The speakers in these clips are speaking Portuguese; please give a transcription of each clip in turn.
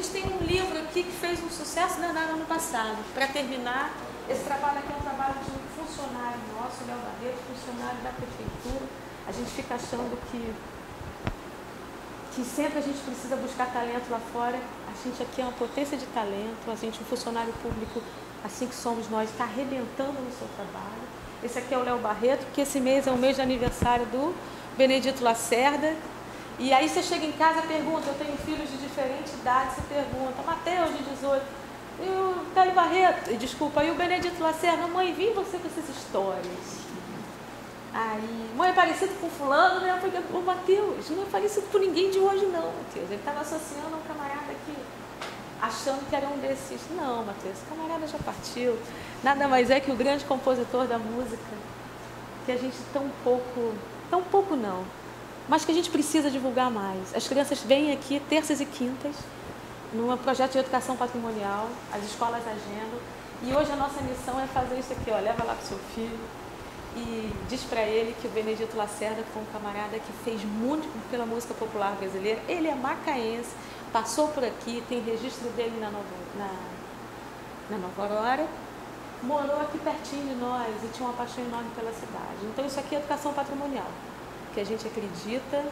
gente tem um livro aqui que fez um sucesso danado ano passado. Para terminar, esse trabalho aqui é um trabalho de um funcionário nosso, Léo Barreto, funcionário da prefeitura. A gente fica achando que, que sempre a gente precisa buscar talento lá fora. A gente aqui é uma potência de talento, a gente, um funcionário público, assim que somos nós, está arrebentando no seu trabalho. Esse aqui é o Léo Barreto, que esse mês é o mês de aniversário do Benedito Lacerda. E aí você chega em casa e pergunta, eu tenho filhos de diferente idade, você pergunta, Mateus de 18, e o Télio Barreto, desculpa, e o Benedito Lacerda, mãe, vim você com essas histórias. Aí, mãe, é parecido com fulano, né? Porque o Mateus não é parecido com ninguém de hoje não, Mateus. Ele estava associando um camarada que achando que era um desses. Não, Mateus, esse camarada já partiu. Nada mais é que o grande compositor da música, que a gente tão pouco, tão pouco não, mas que a gente precisa divulgar mais. As crianças vêm aqui terças e quintas, num projeto de educação patrimonial, as escolas agendam, e hoje a nossa missão é fazer isso aqui, ó, leva lá para o seu filho e diz para ele que o Benedito Lacerda foi um camarada que fez muito pela música popular brasileira. Ele é macaense, passou por aqui, tem registro dele na Nova, na, na Nova Aurora, morou aqui pertinho de nós e tinha uma paixão enorme pela cidade. Então isso aqui é educação patrimonial que a gente acredita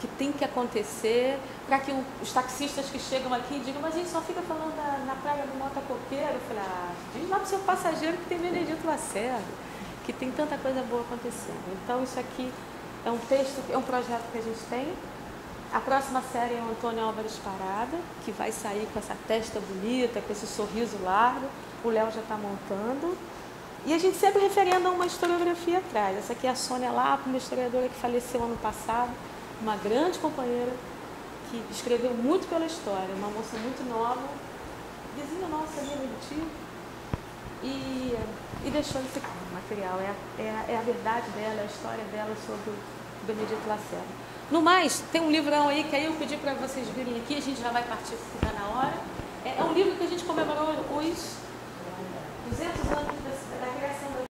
que tem que acontecer para que os taxistas que chegam aqui digam, mas a gente só fica falando na, na praia do motocoqueiro. Eu falei, ah, diz lá para o seu passageiro que tem Benedito Lacerda, que tem tanta coisa boa acontecendo. Então isso aqui é um texto, é um projeto que a gente tem. A próxima série é o Antônio Álvares Parada, que vai sair com essa testa bonita, com esse sorriso largo. O Léo já está montando. E a gente sempre referendo a uma historiografia atrás. Essa aqui é a Sônia Lapa, uma historiadora que faleceu ano passado, uma grande companheira que escreveu muito pela história, uma moça muito nova, vizinha nossa ali no Rio, e, e deixou esse material. É, é, é, a verdade dela, é a história dela sobre o Benedito Lacerda. No mais, tem um livrão aí que aí eu pedi para vocês virem aqui, a gente já vai partir está na hora. É, é um livro que a gente